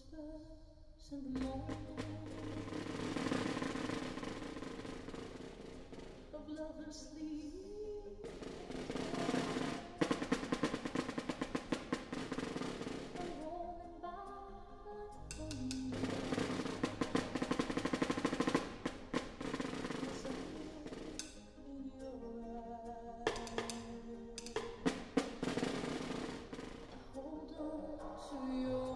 whispers in the morning of lovers sleep. Hold on to your